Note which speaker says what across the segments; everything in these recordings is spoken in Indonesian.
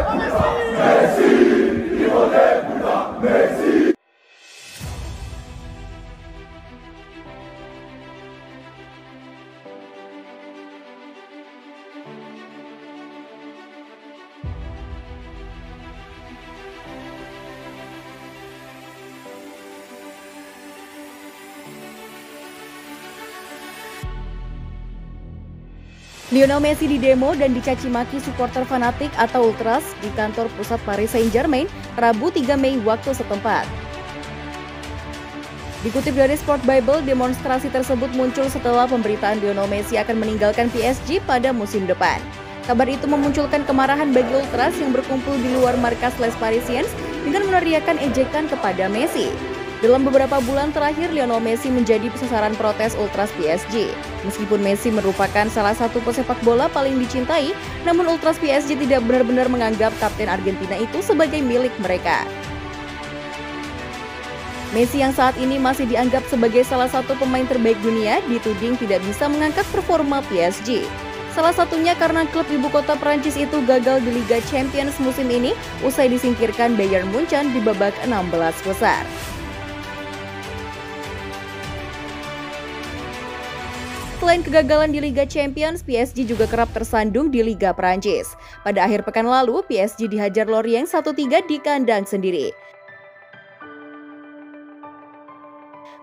Speaker 1: Messi, Messi, Messi, Messi, Lionel Messi didemo dan dicaci maki supporter fanatik atau ultras di kantor pusat Paris Saint-Germain Rabu 3 Mei waktu setempat. Dikutip dari Sport Bible, demonstrasi tersebut muncul setelah pemberitaan Lionel Messi akan meninggalkan PSG pada musim depan. Kabar itu memunculkan kemarahan bagi ultras yang berkumpul di luar markas Les Parisiens dengan meneriakan ejekan kepada Messi. Dalam beberapa bulan terakhir, Lionel Messi menjadi sasaran protes Ultras PSG. Meskipun Messi merupakan salah satu pesepak bola paling dicintai, namun Ultras PSG tidak benar-benar menganggap kapten Argentina itu sebagai milik mereka. Messi yang saat ini masih dianggap sebagai salah satu pemain terbaik dunia dituding tidak bisa mengangkat performa PSG. Salah satunya karena klub ibu kota Prancis itu gagal di Liga Champions musim ini usai disingkirkan Bayern Munchen di babak 16 besar. Selain kegagalan di Liga Champions, PSG juga kerap tersandung di Liga Prancis. Pada akhir pekan lalu, PSG dihajar Lorient 1-3 di kandang sendiri.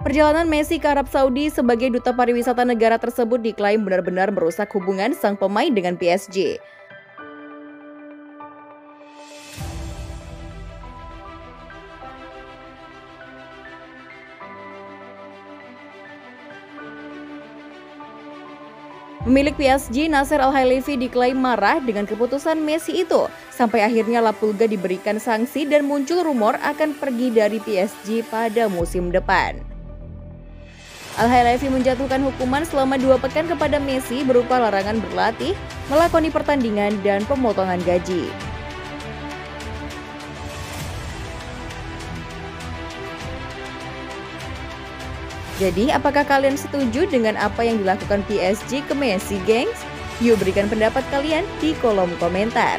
Speaker 1: Perjalanan Messi ke Arab Saudi sebagai duta pariwisata negara tersebut diklaim benar-benar merusak hubungan sang pemain dengan PSG. Pemilik PSG Nasser Al-Khelaifi diklaim marah dengan keputusan Messi itu, sampai akhirnya La Pulga diberikan sanksi dan muncul rumor akan pergi dari PSG pada musim depan. Al-Khelaifi menjatuhkan hukuman selama dua pekan kepada Messi berupa larangan berlatih, melakoni pertandingan, dan pemotongan gaji. Jadi, apakah kalian setuju dengan apa yang dilakukan PSG ke Messi, gengs? Yuk berikan pendapat kalian di kolom komentar.